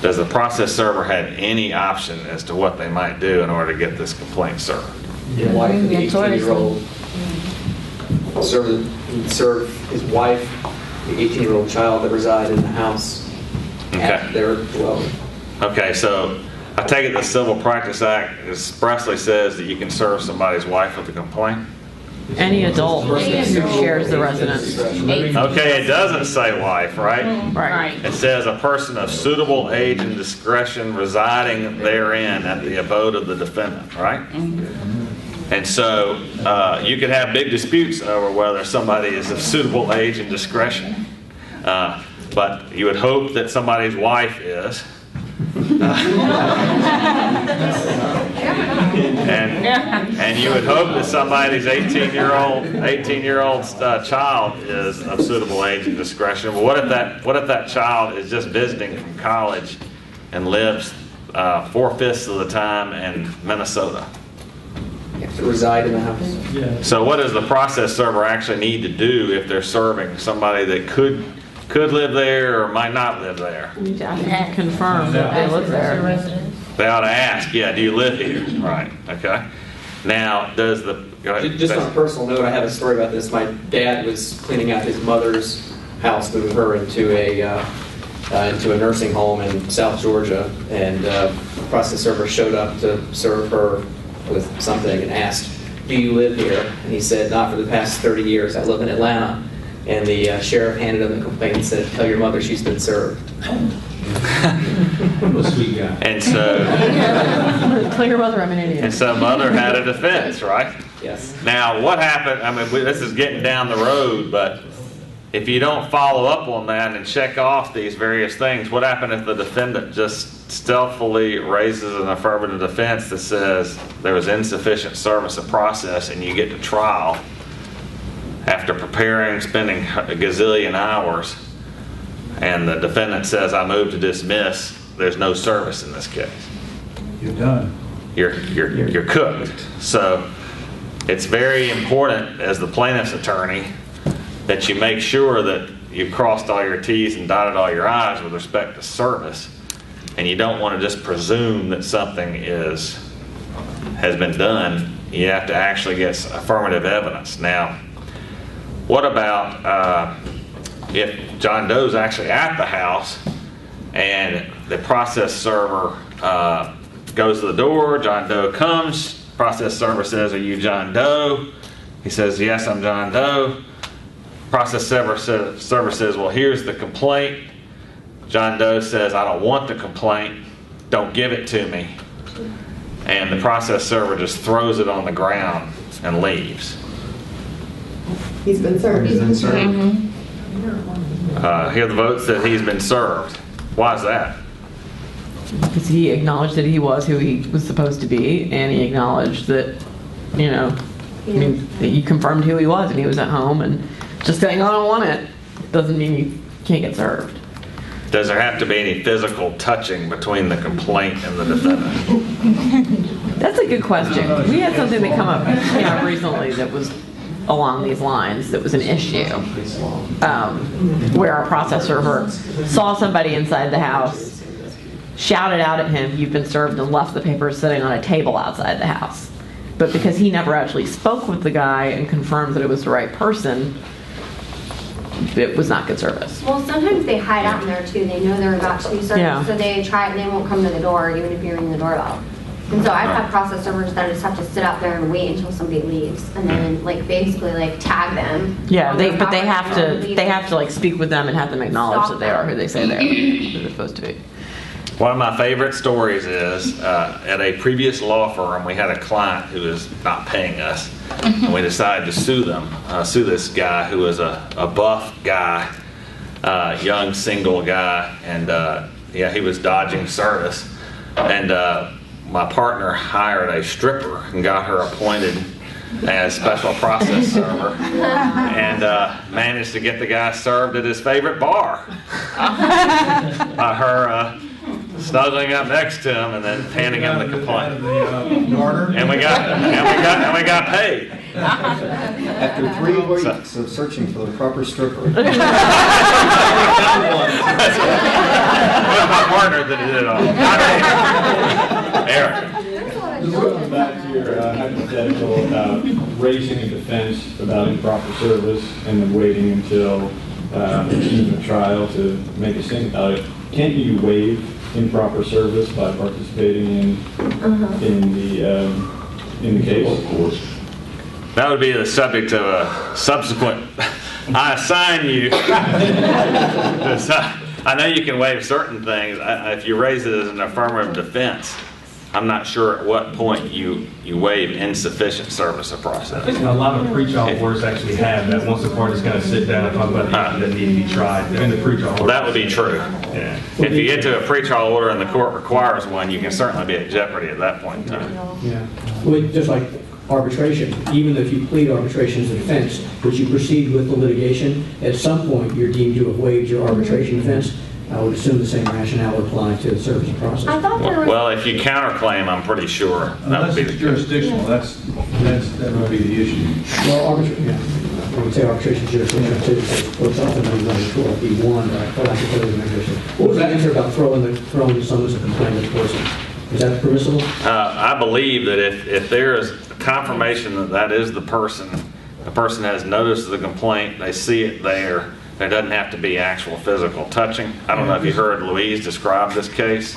Does the process server have any option as to what they might do in order to get this complaint served? The wife of the what I 18-year-old serve, serve his wife, the 18-year-old child that reside in the house Okay. at their dwelling. Okay, so I I take it the Civil Practice Act expressly says that you can serve somebody's wife with a complaint? Any adult who shares the residence. Okay, it doesn't say wife, right? Right. It says a person of suitable age and discretion residing therein at the abode of the defendant, right? Mm-hmm. And so uh, you could have big disputes over whether somebody is of suitable age and discretion. Uh, But you would hope that somebody's wife is. And, and you would hope that somebody's 18-year-old, 18-year-old uh, child is of suitable age and discretion. But what if that, what if that child is just visiting from college and lives uh, four-fifths of the time in Minnesota? You have to reside in the house. So what does the process server actually need to do if they're serving somebody that could, could live there or might not live there? You need to confirm that they live there. They ought to ask, yeah, do you live here? Right, okay. Now, does the, go ahead. Just on a personal note, I have a story about this. My dad was cleaning out his mother's house, moving her into a, uh, uh, into a nursing home in South Georgia, and uh, a process server showed up to serve her with something and asked, "Do you live here?" And he said, "Not for the past 30 years. I live in Atlanta." And the uh, sheriff handed him the complaint and said, "Tell your mother she's been served." What a sweet guy. And so, Tell your mother I'm an Indian. and so mother had a defense, right? Yes. Now, what happened, I mean, this is getting down the road, but if you don't follow up on that and check off these various things, what happens if the defendant just stealthily raises an affirmative defense that says there was insufficient service of process and you get to trial after preparing, spending a gazillion hours, and the defendant says, I move to dismiss, there's no service in this case? You're done. you're, you're, you're cooked. So it's very important as the plaintiff's attorney that you make sure that you've crossed all your Ts and dotted all your Is with respect to service. And you don't want to just presume that something is, has been done. You have to actually get affirmative evidence. Now, what about uh, if John Doe's actually at the house and the process server uh, goes to the door, John Doe comes, process server says, are you John Doe? He says, yes, I'm John Doe. Process server says, server says, well, here's the complaint. John Doe says, I don't want the complaint, don't give it to me. And the process server just throws it on the ground and leaves. He's been served. He's been served. Uh, Here the vote said he's been served. Why is that? Because he acknowledged that he was who he was supposed to be, and he acknowledged that, you know, I mean, that you confirmed who he was, and he was at home, and just saying, I don't want it, doesn't mean you can't get served. Does there have to be any physical touching between the complaint and the defendant? That's a good question. We had something that come up, you know, recently that was along these lines, that was an issue. Um, where our process server saw somebody inside the house, shouted out at him, you've been served, and left the papers sitting on a table outside the house. But because he never actually spoke with the guy and confirmed that it was the right person, it was not good service. Well, sometimes they hide out in there too. They know they're about to be served, Yeah. so they try, and they won't come to the door even if you ring the doorbell. And so I've had process servers that just have to sit out there and wait until somebody leaves and then like basically like tag them. Yeah, on they, their but they property have and to, leave they them. have to like speak with them and have them acknowledge that they are who they say they are, who they're supposed to be. One of my favorite stories is uh, at a previous law firm, we had a client who was not paying us, and we decided to sue them, uh, sue this guy who was a, a buff guy, uh, young single guy, and uh, yeah, he was dodging service. And uh, my partner hired a stripper and got her appointed as special process server, and uh, managed to get the guy served at his favorite bar. By her uh, snuggling up next to him and then handing him the complaint. Garter? And we got, and we got, and we got paid. After three weeks of searching for the proper stripper. It was my partner that did it all. Not me. Eric. Going back to your uh, hypothetical about raising a defense about improper service and then waiting until uh, the trial to make a statement about it, can't you waive improper service by participating in, Uh-huh. in the, um, in the case. Of course. That would be the subject of a subsequent, I assign you. I know you can waive certain things. I- I- If you raise it as an affirmative defense, I'm not sure at what point you, you waive insufficient service of I process. think a lot of pretrial orders actually have that, once the party's gonna sit down and talk about the issue that need to be tried, in the pretrial order. Well, that would be true. Yeah. If you get to a pretrial order and the court requires one, you can certainly be at jeopardy at that point in time. Yeah. Well, just like arbitration, even if you plead arbitration as a defense, but you proceed with the litigation, at some point, you're deemed to have waived your arbitration defense. I would assume the same rationale would apply to the service of process. I thought there was. Well, if you counterclaim, I'm pretty sure that would Unless be it's the case. jurisdictional, that's, that's, that would be the issue. Well, arbitration, yeah, I would say arbitration jurisdiction too, so it's often under twelve B one, but I thought could put it in measures. What was that answer about throwing the, throwing someone's a complaint at the person? Is that permissible? Uh, I believe that if, if there is confirmation that that is the person, the person has noticed the complaint, they see it there, there doesn't have to be actual physical touching. I don't know if you heard Louise describe this case,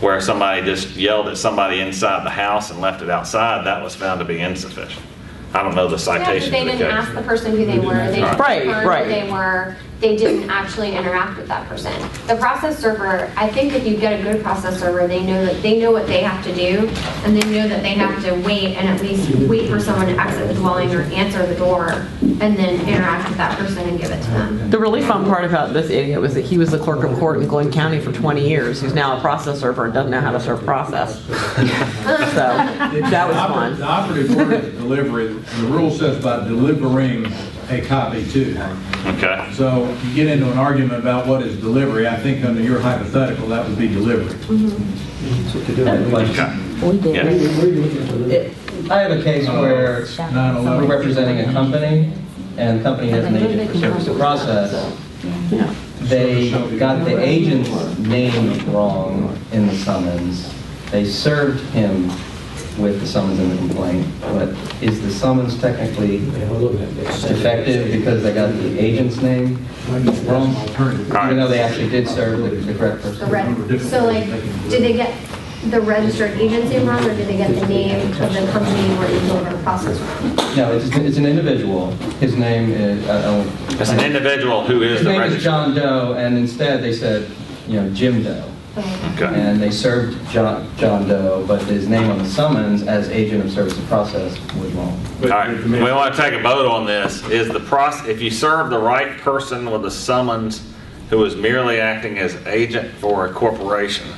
where somebody just yelled at somebody inside the house and left it outside, that was found to be insufficient. I don't know the citation. Yeah, but citation they didn't ask the person who they were, they Right, right. who they were, they didn't actually interact with that person. The process server, I think if you get a good process server, they know that, they know what they have to do, and they know that they have to wait and at least wait for someone to exit the dwelling or answer the door, and then interact with that person and give it to them. The really fun part about this idiot was that he was the clerk of court in Glynn County for 20 years, who's now a process server and doesn't know how to serve process. So, that was fun. The operative word is delivery. The rule says by delivering a copy too. Okay. So you get into an argument about what is delivery, I think under your hypothetical, that would be delivery. Mm-hmm. I have a case oh. where we're representing a company, and the company has an agent for service of process. They got the agent's name wrong in the summons. They served him with the summons and the complaint, but is the summons technically defective because they got the agent's name wrong? Even though they actually did serve the the correct The person? red, so like, did they get the registered agency wrong, or did they get the name of the company where they deliver the process wrong? No, it's, it's an individual. His name is, I don't. It's an individual who is His the name is registered. John Doe, and instead they said, you know, Jim Doe. Okay. And they served John, John Doe, but his name on the summons as agent of service of process was wrong. All right, we want to take a vote on this. Is the process, if you serve the right person with a summons who is merely acting as agent for a corporation,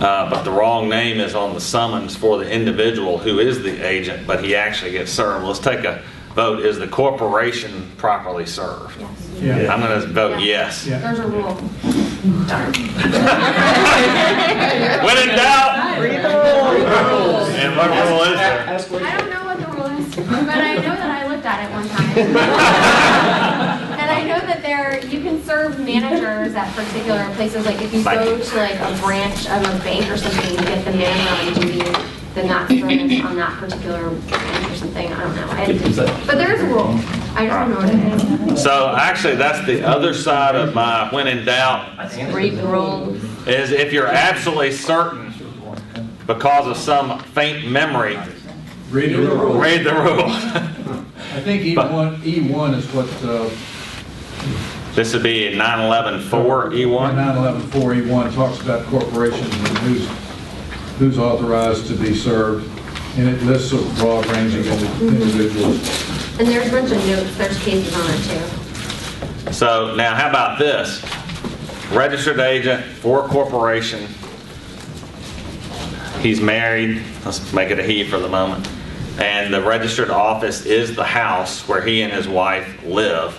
uh, but the wrong name is on the summons for the individual who is the agent, but he actually gets served, let's take a vote. Is the corporation properly served? Yeah. I'm going to vote yes. There's a rule. When in doubt, read the rules. And what rule is there? I don't know what the rule is, but I know that I looked at it one time. And I know that there, you can serve managers at particular places, like if you go to like a branch of a bank or something, you get the manager on duty, then that's service on that particular branch or something, I don't know. I- But there is a rule, I just don't know what it is. So actually, that's the other side of my when in doubt. Read the rules. Is if you're absolutely certain because of some faint memory, Read the rule. read the rule. I think E1, E1 is what, uh, This would be 911-4 E1. 911-4E1 talks about corporations and who's, who's authorized to be served. And it lists a broad range of individuals. And there's a bunch of notes, there's cases on it too. So now how about this? Registered agent for a corporation. He's married, let's make it a he for the moment. And the registered office is the house where he and his wife live.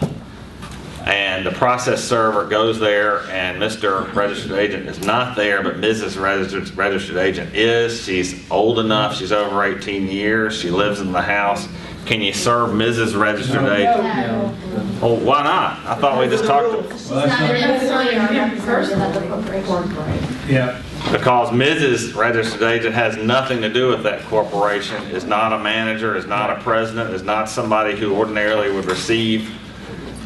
And the process server goes there and Mr. Registered Agent is not there, but Mrs. Registered, Registered Agent is. She's old enough, she's over 18 years, she lives in the house. Can you serve Mrs. Registered Agent? Oh, why not? I thought we just talked. Yeah. Because Mrs. Registered Agent has nothing to do with that corporation, is not a manager, is not a president, is not somebody who ordinarily would receive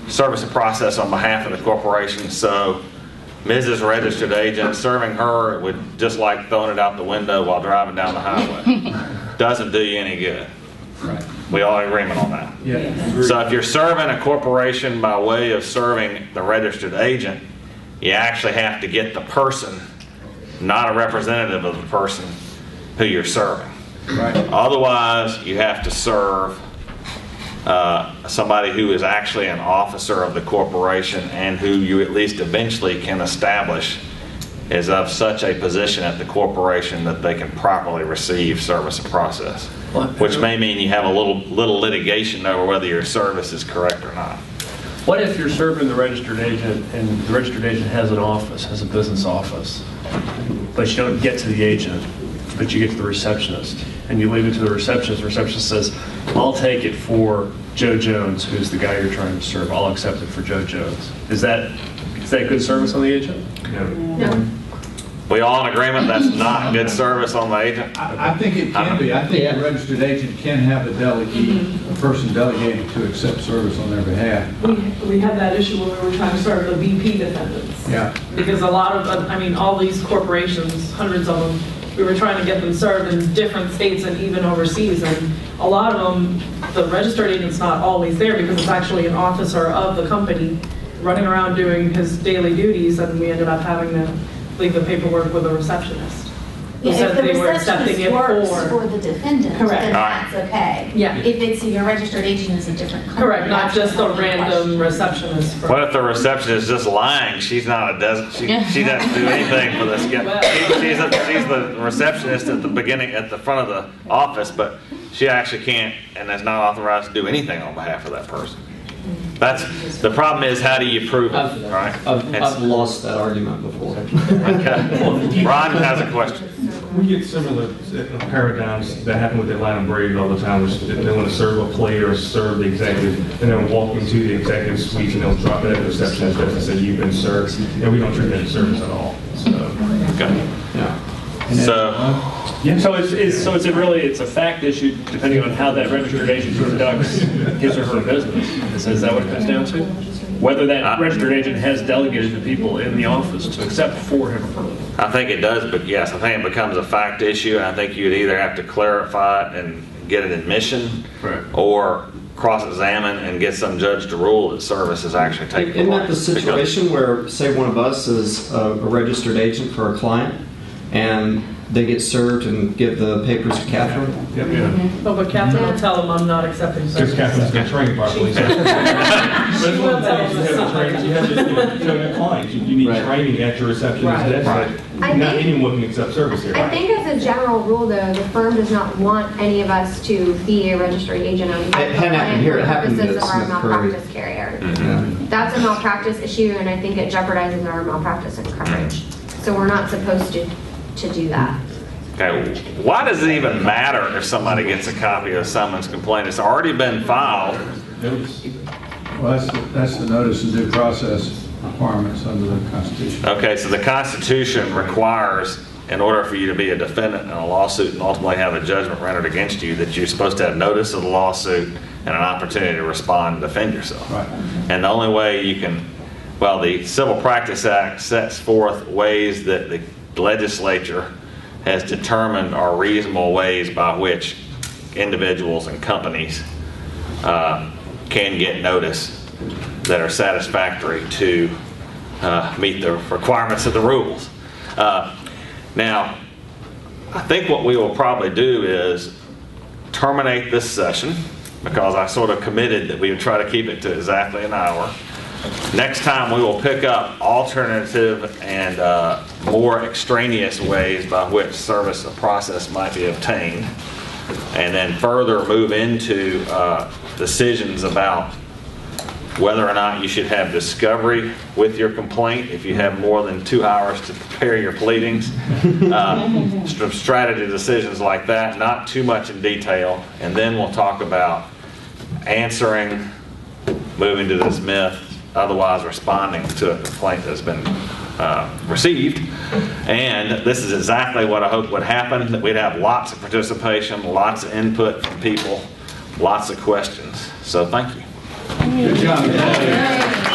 service and process on behalf of the corporation. So Mrs. Registered Agent, serving her would just like throwing it out the window while driving down the highway. Doesn't do you any good. We all agreement on that? Yeah. So if you're serving a corporation by way of serving the registered agent, you actually have to get the person, not a representative of the person who you're serving. Right. Otherwise, you have to serve uh, somebody who is actually an officer of the corporation and who you at least eventually can establish is of such a position at the corporation that they can properly receive service of process. Which may mean you have a little, little litigation over whether your service is correct or not. What if you're serving the registered agent and the registered agent has an office, has a business office, but you don't get to the agent, but you get to the receptionist, and you leave it to the receptionist, the receptionist says, I'll take it for Joe Jones, who's the guy you're trying to serve, I'll accept it for Joe Jones. Is that, is that good service on the agent? No. We all in agreement that's not good service on the agent? I I think it can be. I think a registered agent can have a delegate, mm-hmm. a person delegated to accept service on their behalf. We, we had that issue when we were trying to serve the BP defendants. Yeah. Because a lot of, I mean, all these corporations, hundreds of them, we were trying to get them served in different states and even overseas. And a lot of them, the registered agent's not always there because it's actually an officer of the company running around doing his daily duties. And we ended up having to leave the paperwork with a receptionist. Who Yeah, said if the they were accepting receptionist works for. for the defendant, Correct. then that's okay. Yeah. If it's, your registered agent is a different company. Correct, not that's just a another random question. receptionist. for- What if the receptionist is just lying? She's not a des, she, she doesn't do anything for this guy. She- She's, a- she's the receptionist at the beginning, at the front of the office, but she actually can't and is not authorized to do anything on behalf of that person. That's, the problem is, how do you prove it, right? I've, I've lost that argument before. Okay. Ron has a question. We get similar uh, paradigms that happen with the Atlanta Braves all the time, which they want to serve a player or serve the executive, and then walk into the executive suite and they'll drop it at the receptionist desk and say, you've been served, and we don't treat that as service at all, so. So, uh, So it's, it's, so it's a really, it's a fact issue depending on how that registered agent conducts his or her business. Is that what it comes down to? Whether that uh, registered agent has delegated the people in the office to accept for him or her. I think it does, but yes, I think it becomes a fact issue, and I think you'd either have to clarify it and get an admission, right. or cross-examine and get some judge to rule that service is actually taking place. Isn't that the situation where, say, one of us is a a registered agent for a client, and they get served and give the papers to Catherine? Yep, yeah. Oh, but Catherine will tell them I'm not accepting service. Because Catherine's been trained properly. so- But it's one of the things, you have to train, you have to, you know, your clients, you you need training at your receptionist Right. desk. Right. I Not think- anyone can accept service here. I think as a general rule, though, the firm does not want any of us to be a registered agent on behalf of hadn't happened client here, for it happened purposes at of our Smith Currie. malpractice carrier. Yeah. That's a malpractice issue, and I think it jeopardizes our malpractice and coverage. So we're not supposed to, to do that. Okay, why does it even matter if somebody gets a copy of a summons complaint? It's already been filed. Well, that's, the- that's the notice and due process requirements under the Constitution. Okay, so the Constitution requires, in order for you to be a defendant in a lawsuit and ultimately have a judgment rendered against you, that you're supposed to have notice of the lawsuit and an opportunity to respond and defend yourself. Right. And the only way you can, well, the Civil Practice Act sets forth ways that the legislature has determined are reasonable ways by which individuals and companies uh, can get notice that are satisfactory to uh, meet the requirements of the rules. Uh, Now, I think what we will probably do is terminate this session because I sort of committed that we would try to keep it to exactly an hour. Next time, we will pick up alternative and uh, more extraneous ways by which service of process might be obtained, and then further move into uh, decisions about whether or not you should have discovery with your complaint, if you have more than two hours to prepare your pleadings, uh, strategy decisions like that, not too much in detail, and then we'll talk about answering, moving to dismiss, otherwise responding to a complaint that's been uh, received. And this is exactly what I hope would happen, that we'd have lots of participation, lots of input from people, lots of questions. So thank you. Good job.